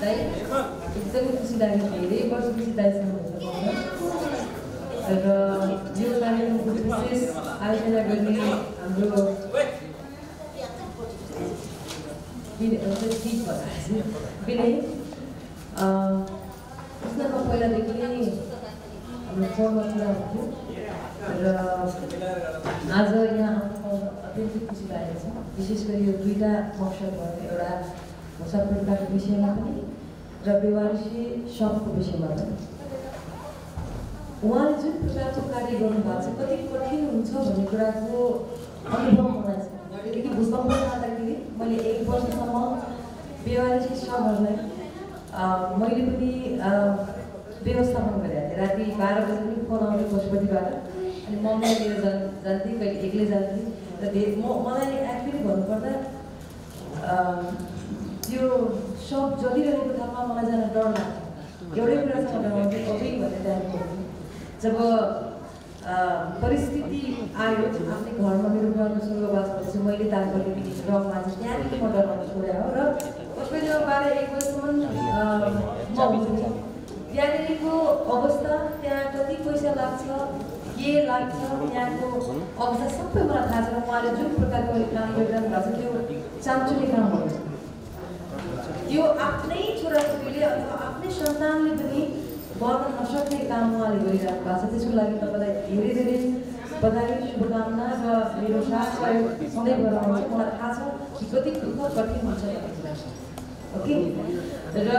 दाइ एकदमै खुसी लाग्यो धेरै वर्षपछि दाइसँग र कार्यक्रमको विशेष आयोजना गर्ने हाम्रो विनय उसमा पहिलादेखि नै हाम्रो फोनमा कुरा हुन्थ्यो र आज यहाँ आउनु पाउँदा अत्यन्तै खुसी लागेको छ विशेष गरी यो दुईवटा मकसद भयो एउटा सफलताको विषयमा पनि र बेवारिसी सबको विषयमा पनि उहाँले जुन प्रकारको कार्य गर्नुभएको छ कति कठिन हुन्छ भन्ने कुराको अनुभव मलाई छ किनकि भूकम्प जाँदाखेरि मैले एक वर्षसम्म बेवारिसी सबहरूलाई मैले पनि व्यवस्थापन गरेको थिएँ राति बाह्र बजी पनि फोन आउँथ्यो पशुपतिबाट अनि मम्मीलाई लिएर जान् जान्थेँ कहिले एक्लै जान्थेँ र धेरै म मलाई एक्चुली भन्नुपर्दा त्यो सब जलिरहेको ठाउँमा मलाई जान डर लाग्थ्यो। एउटै कुरासँग डराउँथेँ अघि भनेर जानु जब परिस्थिति आयो आफ्नै घरमा मेरो घरमा स्वर्गवास भएपछि मैले तालपल्ली पिटी रङमा चाहिँ त्यहाँदेखि म डराउनु छोडेँ हो। र कसैले बाह्र एक बजीसम्म त्यहाँनिरको अवस्था त्यहाँ कति पैसा लाग्छ के लाग्छ त्यहाँको अवस्था सबै मलाई थाहा छ। उहाँले जुन प्रकारको काम गरिरहनु भएको छ त्यो चान्चुने काम गर्छ त्यो आफ्नै छोराछोरीले अथवा आफ्नै सन्तानले पनि गर्न नसक्ने काम उहाँले गरिरहनु भएको छ। त्यसको लागि तपाईँलाई धेरै धेरै बधाई शुभकामना र मेरो साथ सहयोग सधैँ गराउँछ मलाई थाहा छ कि कति दुःख कठिन हुन्छ ओके? र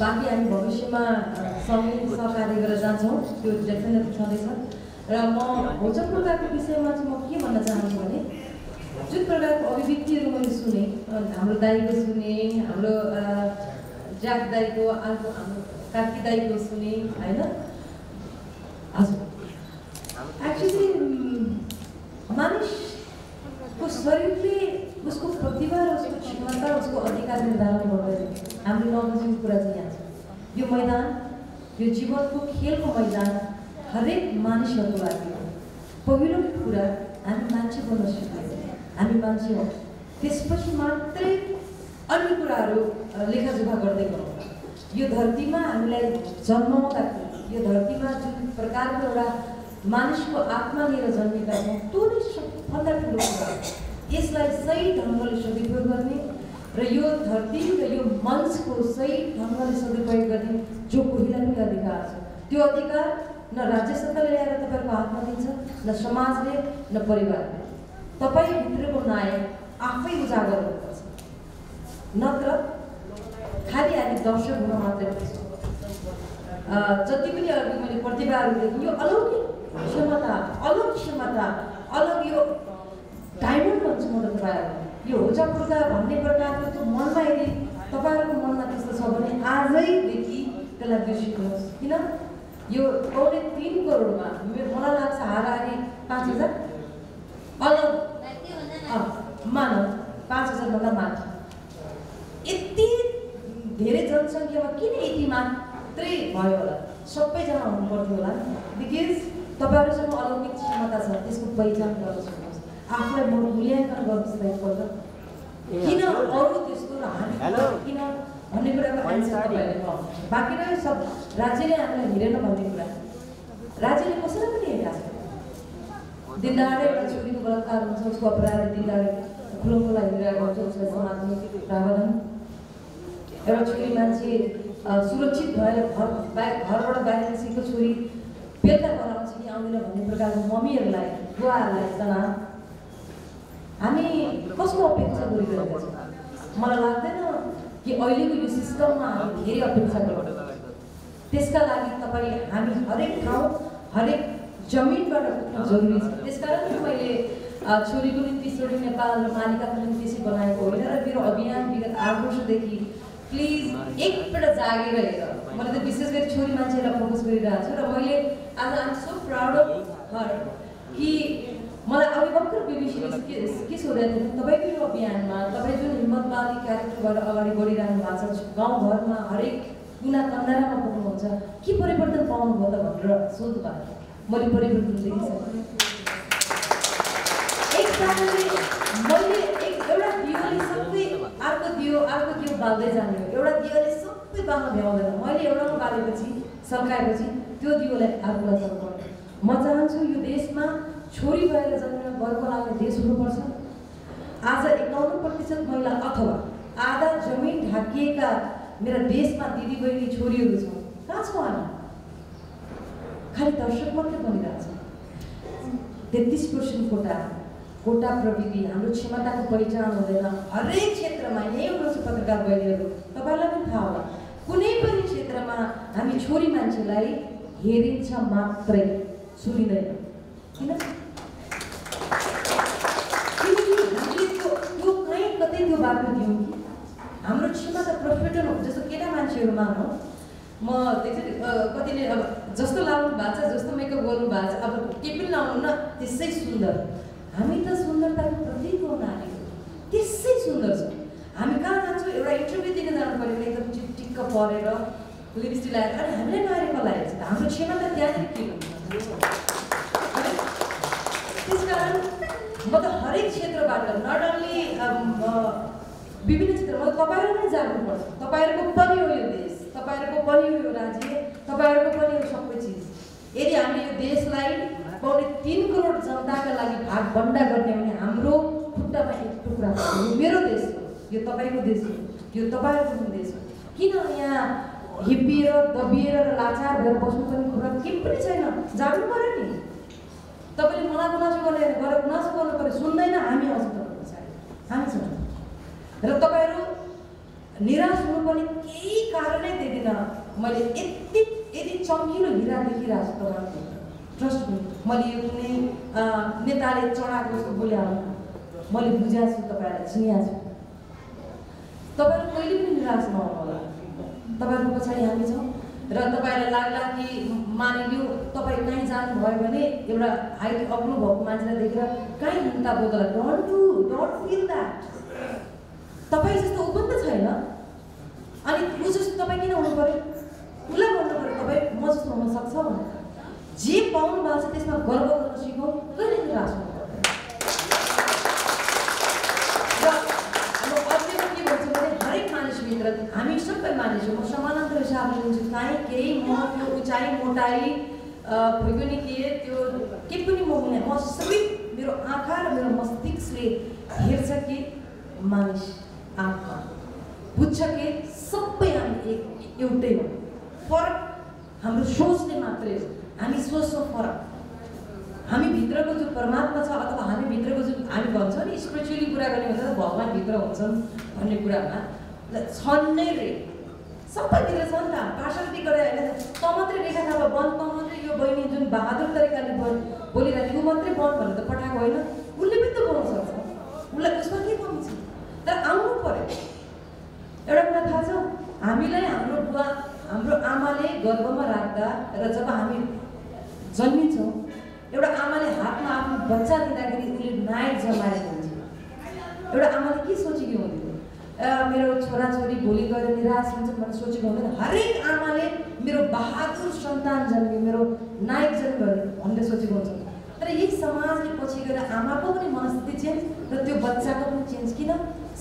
बाँकी हामी भविष्यमा सँगै सहकार्य गरेर जान्छौँ। त्यो डेफिनेटली छँदैछ। र म भोजन प्रकारको विषयमा चाहिँ म के भन्न चाहन्छु भने जुन प्रकारको अभिव्यक्तिहरू मैले सुने हाम्रो दाईको सुने हाम्रो ज्याक दाईको अर्को हाम्रो कार्की दाईको सुने होइन? एक्चुली मानिसको शरीरले उसको प्रतिभा र उसको क्षमता उसको अधिकार निर्धारण गर्दैन। हाम्रो नबुझेको कुरा चाहिँ यहाँ छ। यो मैदान यो जीवनको खेलको मैदान हरेक मानिसहरूको लागि हो। पहिलो कुरा हामी मान्छे बन्न सिक्यौँ हामी हौँ त्यसपछि मात्रै अन्य कुराहरू लेखाजोखा गर्दै गरौँ। यो धरतीमा हामीलाई जन्माउँदाखेरि यो धरतीमा जुन प्रकारको एउटा मानिसको आत्मा लिएर जन्मेका छौँ त्यो नै सबभन्दा ठुलो कुरा यसलाई सही ढङ्गले सदुपयोग गर्ने र यो धरती र यो मञ्चको सही ढङ्गले सदुपयोग गर्ने जो कोहीलाई पनि अधिकार छ त्यो अधिकार न राज्य सरकारले ल्याएर तपाईँहरूको हातमा दिन्छ न समाजले न परिवारले। तपाईँभित्रको नायक आफै उजागर हुनुपर्छ नत्र खालि हामी दर्शक हुन मात्रै जति पनि अघि मैले प्रतिभाहरू देखेँ यो अलौकिक क्षमता अलग क्षमता अलग यो डायमन्ड भन्छ म तपाईँहरू यो होचापुर्का भन्ने प्रकारको त्यो मनमा यदि तपाईँहरूको मनमा त्यस्तो छ भने आजैदेखि त्यसलाई बिर्सिनुहोस् किन यो पौने तिन करोडमा मलाई लाग्छ हाराहारी पाँच हजार अलग मानव माथि यति धेरै जनसङ्ख्यामा किन यति मात्रै भयो होला? सबैजना हुनु पर्थ्यो होला। बिकज तपाईँहरूसँग अलौकिक क्षमता छ। त्यसको पहिचान गर्न सक्नुहोस्। आफूलाई मूल्याङ्कन गर्नुहोस् एकपल्ट किन अरू त्यस्तो र हामी किन भन्ने कुराको तपाईँहरूले पाउनु बाँकी नै सब राज्यले हामीलाई हेरेन भन्ने कुरा। राज्यले कसैलाई पनि हेरेको छ दिनदाडै एउटा छोरीको बलात्कार हुन्छ उसको अपराध दिनदाडै खुलुङको लागि हेरिरहेको हुन्छ उसलाई समात्ने प्रावधान एउटा छोरी मान्छे सुरक्षित भएर घर बाहिर घरबाट बाहिर निस्केको छोरी बेलुका घर आउँछ कि आउँदैन भन्ने प्रकारको मम्मीहरूलाई बुवाहरूलाई तनाव हामी कसको अपेक्षा गरिरहेको छौँ मलाई लाग्दैन कि अहिलेको यो सिस्टममा हामी धेरै अपेक्षा गर्छौँ त्यसका लागि तपाईँ हामी हरेक ठाउँ हरेक जमिनबाट जरुरी छ त्यसकारण मैले छोरीको निम्ति छोरी नेपाल र मालिकाको निम्ति यसै बनाएको होइन र मेरो अभियान विगत आठ वर्षदेखि प्लिज एकपल्ट जागेर हेर मैले त विशेष गरी छोरी मान्छेलाई फोकस गरिरहेको छु र मैले आज am so proud of her कि मलाई अघि भर्खर बिबिसीले के सोधेको थियो तपाईँको यो अभियानमा तपाईँ जुन हिम्मतवादी क्यारेक्टर गरेर अगाडि बढिरहनु भएको छ गाउँघरमा हरेक कुना कन्दारामा पुग्नुहुन्छ के परिवर्तन पाउनुभयो त भनेर सोध्नु भएको मैले परिवर्तन देखिसकेँ मैले एक एउटा दियोले सबै अर्को दियो अर्को दियो बाल्दै जाने हो। एउटा दियोले सबै बाल्न भ्याउँदैन। मैले एउटामा बालेपछि सल्काएपछि त्यो दियोलाई अर्कोलाई सल्काउनु म चाहन्छु यो देशमा छोरी भएर जन्मेर गर्व लाग्ने देश हुनुपर्छ। आज एकाउन्न प्रतिशत महिला अथवा आधा जमिन ढाकिएका मेरा देशमा दिदीबहिनी छोरीहरू छौँ कहाँ छौँ हामी? खालि दर्शक मात्रै बनिरहेछ। तेत्तिस पर्सेन्ट कोटा। कोटा प्रविधि हाम्रो क्षमताको पहिचान हुँदैन। हरेक क्षेत्रमा यही हुनुहुन्छ पत्रकार बहिनीहरू तपाईँलाई पनि थाहा होला कुनै पनि क्षेत्रमा हामी छोरी मान्छेलाई हेरिन्छ मात्रै सुनिँदैन। किन त्यो त्यो बाटो दियौँ कि? हाम्रो क्षमता प्रोफेटर हो जस्तो केटा मान्छेहरू मानौँ। म अ, कतिले अब जस्तो लाउनु भएको छ जस्तो मेकअप गर्नु भएको छ अब केही पनि लाउनु न त्यसै सुन्दर। हामी त सुन्दरताको प्रतीक हो नानीहरू त्यसै सुन्दर छ। हामी कहाँ जान्छौँ एउटा इन्टरभ्यू दिन जानु पऱ्यो एकदम चिटिक्क परेर लिपस्टिक लगाएर अनि नआएर कसलाई हेर्छ त। हाम्रो क्षमता त्यहाँनिर के हुन्छ त्यस कारण म त हरेक क्षेत्रबाट नट ओन्ली विभिन्न क्षेत्रमा तपाईँहरू नै जानुपर्छ। तपाईँहरूको पनि हो यो देश। तपाईँहरूको पनि हो यो राज्य। तपाईँहरूको पनि हो सबै चिज। यदि हामीले यो देशलाई पाउने तिन करोड जनताका लागि भाग भण्डा गर्ने भने हाम्रो खुट्टामा एक टुक्रा। यो मेरो देश हो यो तपाईँको देश हो यो तपाईँहरूको देश हो। किन यहाँ हिप्पिएर दबिएर र लाचार भएर बस्नु पनि कुरा केही पनि छैन? जानु पऱ्यो नि। तपाईँले मलाई गुनासो गर्ने गरेर गुनासो गर्नु पऱ्यो। सुन्दैन हामी आउँछौँ तपाईँको पछाडि हामी छौँ। र तपाईँहरू निराश हुनुपर्ने केही कारणै दिँदिनँ मैले यति यति चम्किलो हिरा देखिरहेको छु तपाईँहरूको। ट्रस्ट मैले यो कुनै नेताले चढाएको जस्तो बोले मैले बुझाएको छु तपाईँहरूलाई चिनिएको छु तपाईँहरू कहिले पनि निराश नहुनु होला तपाईँहरूको पछाडि हामी छौँ र तपाईँहरूलाई लाग्ला कि मानिलियो तपाईँ कहीँ जानुभयो भने एउटा हाइट अग्लो भएको मान्छेलाई देखेर कहीँ हिन्ता बोल्दा डोन्ट डोन्ट फिल द्याट तपाईँ जस्तो ऊ पनि त छैन अनि ऊ जस्तो तपाईँ किन हुनु पऱ्यो उसलाई भन्नु पऱ्यो तपाईँ म जस्तो हुन सक्छ भनेर जे पाउनु भएको छ त्यसमा गर्व गर्न सिकौँ कहिले निराश हुनु अध्ययन के भन्छ भने हरेक मानिसभित्र हामी सबै मानिस म समानान्तर हिसाबले लिन्छु काहीँ केही म त्यो उचाइ मोटाइ अ, भइगयो के त्यो के पनि म हुने म सबै मेरो आँखा र मेरो मस्तिष्कले हेर्छ कि मानिस आत्मा बुझ्छ कि सबै हामी एक एउटै हो। फरक हाम्रो सोचले मात्रै हो। हामी सोच्छौँ फरक। हामी भित्रको जुन परमात्मा छ अथवा हामी भित्रको जुन हामी भन्छौँ नि स्पिरिचुअली कुरा गर्ने भन्छ त भगवान् भित्र हुन्छन् भन्ने कुरामा छन् नै रे। सबै भित्र छ नि त। पार्सलिटी गरेर होइन त मात्रै रेखा थापा बन्द त मात्रै यो बहिनी जुन बहादुर तरिकाले बोल बोलिरहेको ऊ मात्रै बन्द भनेर त पठाएको होइन। उसले पनि त बोल्न सक्छ। उसलाई उसमा के कमी छ? तर आउनु पऱ्यो। एउटा कुरा थाहा छ? हामीलाई हाम्रो बुवा हाम्रो आमाले गर्भमा राख्दा र जब हामी जन्मिन्छौँ एउटा आमाले हातमा आफ्नो बच्चा दिँदाखेरि उसले नायक जमाएर दिन्छ एउटा आमाले के सोचेको हुन्थ्यो मेरो छोराछोरी भोलि गएर निराश हुन्छ भनेर सोचेको हुँदैन। हरेक आमाले मेरो बहादुर सन्तान जन्मियो मेरो नायक जन्मियो भनेर सोचेको हुन्छ। तर यही समाजले पछि गएर आमाको पनि मनस्थिति चेन्ज र त्यो बच्चाको पनि चेन्ज किन?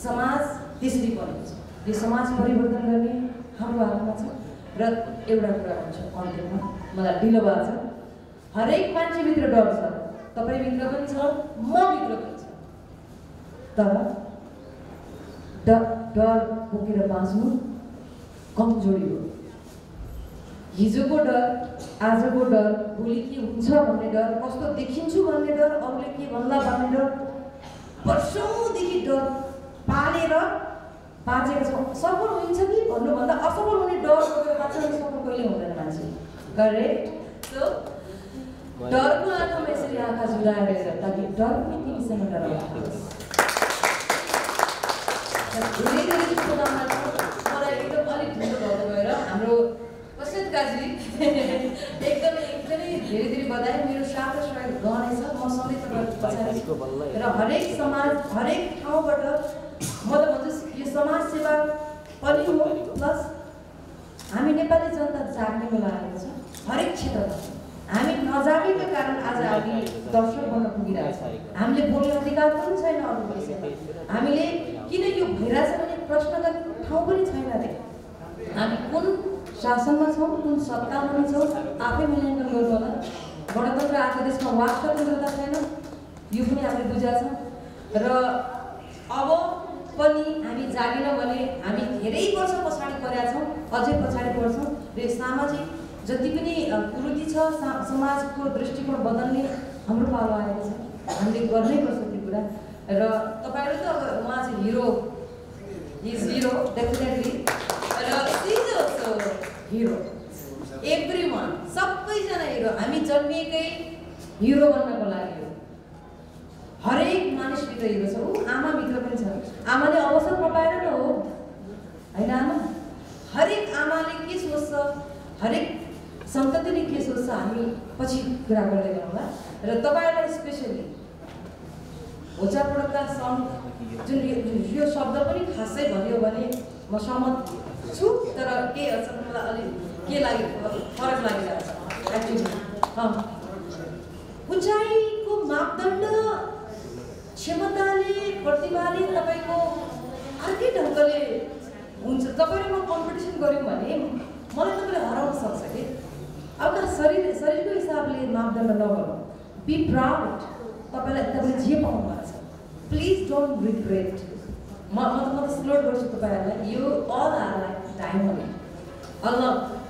समाज त्यसरी बनेको छ। यो समाज परिवर्तन गर्ने हाम्रो हातमा छ र एउटा कुरा भन्छु अन्त्यमा मलाई ढिलो भएको छ। हरेक मान्छेभित्र डर छ। तपाईँभित्र पनि छ मभित्र पनि छ। तर डर बोकेर बाँच्नु कमजोरी हो। हिजोको डर आजको डर भोलि के हुन्छ भन्ने डर कस्तो देखिन्छु भन्ने डर अरूले के भन्ला भन्ने डर वर्षौँदेखि डर पालेर बाँचेको छौँ। सफल हुन्छ कि भन्नुभन्दा असफल हुने डर भने सफल कहिले हुँदैन मान्छे। करेक्ट सो डरको आँखामा यसरी आँखा हेर ताकि डर पनि तिमीसँग छ मलाई एकदम अलिक ढिलो भएको भएर हाम्रो प्रसिद्ध काजी एकदमै एकदमै धेरै धेरै बधाई। मेरो साथ सहयोग रहनेछ म सधैँ तपाईँहरूको पछाडि छु। र हरेक समाज हरेक ठाउँबाट म त भन्छु यो समाज सेवा पनि हो। प्लस हामी नेपाली जनता जाग्ने बेला आएको छ। हरेक क्षेत्रमा हामी नजागेका कारण आज हामी दर्शक बन्न छ हामीले बोल्ने अधिकार पनि छैन अरू विषयमा हामीले किन यो भइरहेछ भने प्रश्न गर्ने ठाउँ पनि छैन अरे। हामी कुन शासनमा छौँ कुन सत्तामा छौँ आफै मूल्याङ्कन गर्नु होला गणतन्त्र आएको देशमा वाक स्वतन्त्रता छैन यो पनि हामीले बुझेका छौँ। र अब पनि हामी जागेन भने हामी धेरै वर्ष पछाडि परेका छौँ अझै पछाडि पर्छौँ र सामाजिक जति पनि कुरीति छ समाजको दृष्टिकोण बदल्ने हाम्रो पालो आएको छ। हामीले गर्नै पर्छ त्यो कुरा। र तपाईँहरू त अब उहाँ चाहिँ हिरो इज हिरो डेफिनेटली र हिरो एभ्री वान सबैजना हिरो हामी जन्मिएकै हिरो बन्नको लागि हो। हरेक मानिसभित्र हिरो छ। ऊ आमाभित्र पनि छ। आमाले अवसर नपाएर न हो। होइन आमा? हरेक आमाले के सोच्छ? हरेक सन्ततिले के सोच्छ हामी पछि कुरा गर्दै गरौँला। र तपाईँहरूलाई स्पेसली होचापडका सङ्घ जुन यो शब्द पनि खासै भन्यो भने म सहमत छु तर के मलाई अलिक के लाग्यो फरक लागिरहेको छ उचाइको मापदण्ड क्षमताले प्रतिभाले तपाईँको अर्कै ढङ्गले हुन्छ। तपाईँ म कम्पिटिसन गऱ्यौँ भने मलाई तपाईँले हराउन सक्छ कि? त शरीर शरीरको हिसाबले मापदण्ड नगरौँ बी प्राउड तपाईँलाई तपाईँले जे पाउनु भएको छ प्लिज डोन्ट रिग्रेट म म त स्लोट गर्छु तपाईँहरूलाई यो all are like time sub